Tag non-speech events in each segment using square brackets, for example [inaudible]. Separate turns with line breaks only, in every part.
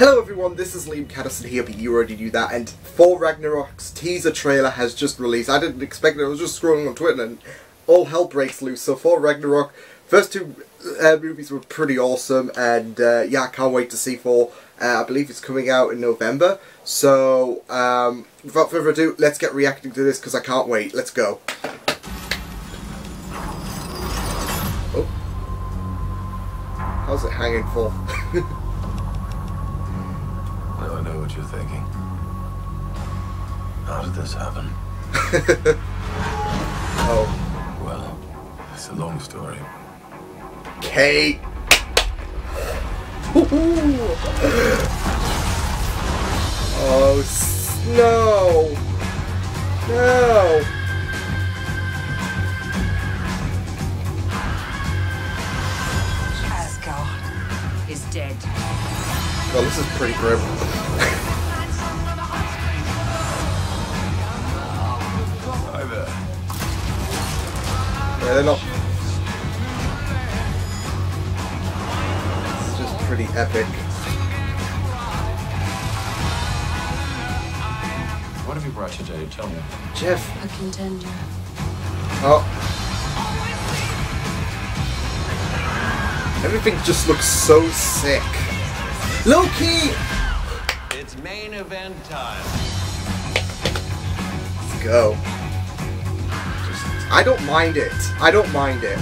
Hello everyone, this is Liam Catterson here, but you already knew that, and Thor Ragnarok's teaser trailer has just released. I didn't expect it, I was just scrolling on Twitter and all hell breaks loose. So Thor Ragnarok, first two uh, movies were pretty awesome, and uh, yeah, I can't wait to see Thor. Uh, I believe it's coming out in November. So, um, without further ado, let's get reacting to this because I can't wait. Let's go. Oh. How's it hanging for? [laughs]
Well, I know what you're thinking. How did this happen? [laughs]
oh.
Well, it's a long story.
Cate. [laughs] oh s- no! No!
Asgard is dead.
Well, this is pretty grim.
Hi there.
Yeah, they're not. It's just pretty epic.
What have you brought today? Tell me.
Jeff.
A contender.
Oh. Everything just looks so sick. Loki!
It's main event time.
Let's go. Just, I don't mind it. I don't mind it.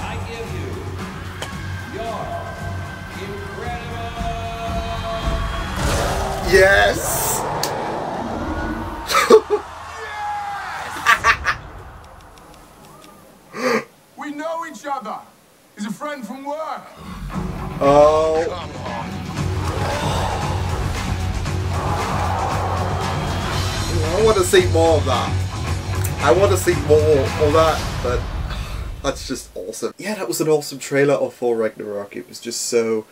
I give you your incredible.
Yes!
We know each other. He's a friend from work.
Oh. Come on. I want to see more of that. I want to see more of that, but that's just awesome. Yeah, that was an awesome trailer of Thor Ragnarok. It was just so,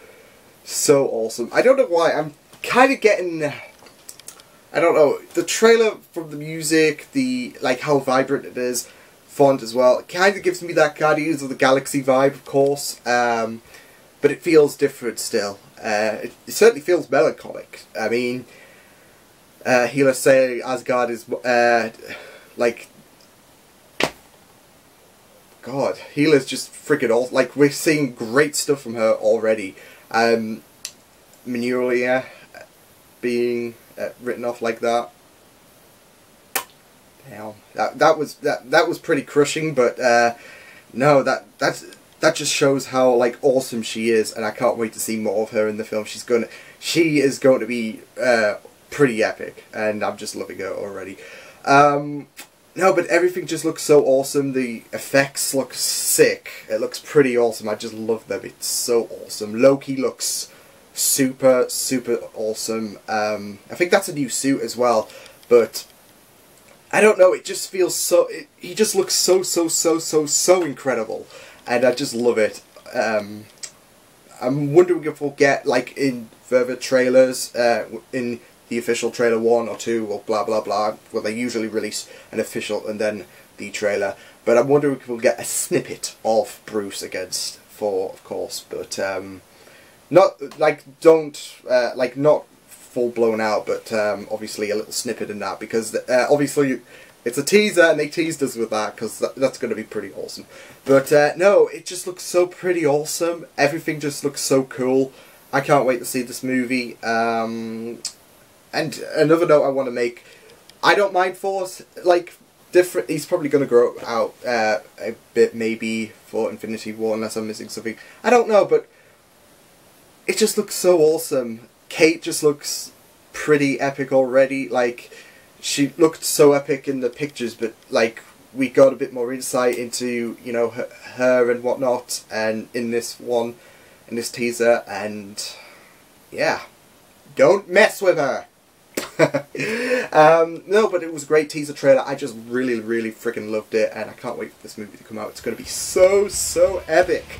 so awesome. I don't know why. I'm kind of getting. I don't know. The trailer from the music, the like how vibrant it is, font as well. It kind of gives me that Guardians of the Galaxy vibe, of course. Um, but it feels different still. Uh, it, certainly feels melancholic. I mean, uh, he'll say Asgard is uh, like God. Hela's just freaking awesome. Like we're seeing great stuff from her already. Um, Mjolnir being uh, written off like that. Damn, that that was that that was pretty crushing. But uh, no, that that's that just shows how like awesome she is, and I can't wait to see more of her in the film. She's gonna, she is going to be uh, pretty epic, and I'm just loving her already. Um, no, but everything just looks so awesome. The effects look sick. It looks pretty awesome. I just love them. It's so awesome. Loki looks super, super awesome. Um, I think that's a new suit as well, but I don't know. It just feels so. It, he just looks so, so, so, so, so incredible, and I just love it. Um, I'm wondering if we'll get like in further trailers, uh, in the official trailer one or two or blah blah blah. Well, they usually release an official and then the trailer, but I'm wondering if we'll get a snippet of Bruce against Thor, of course, but um, not like don't uh, like not full blown out, but um, obviously a little snippet in that because uh, obviously it's a teaser and they teased us with that because that, that's going to be pretty awesome. But uh, no, it just looks so pretty awesome. Everything just looks so cool. I can't wait to see this movie. Um, and another note I want to make: I don't mind Thor's like different. He's probably going to grow out uh, a bit maybe for Infinity War unless I'm missing something. I don't know, but it just looks so awesome. Cate just looks pretty epic already. Like she looked so epic in the pictures, but like we got a bit more insight into you know her, her and whatnot, and in this one, in this teaser, and yeah, don't mess with her. [laughs] um, no, but it was a great teaser trailer. I just really, really freaking loved it, and I can't wait for this movie to come out. It's going to be so, so epic.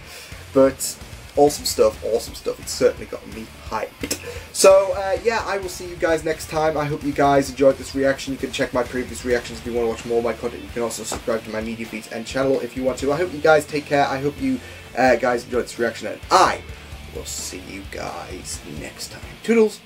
But awesome stuff, awesome stuff. It's certainly got me hyped. So, uh, yeah, I will see you guys next time. I hope you guys enjoyed this reaction. You can check my previous reactions if you want to watch more of my content. You can also subscribe to my media feeds and channel if you want to. I hope you guys take care. I hope you uh, guys enjoyed this reaction, and I will see you guys next time. Toodles!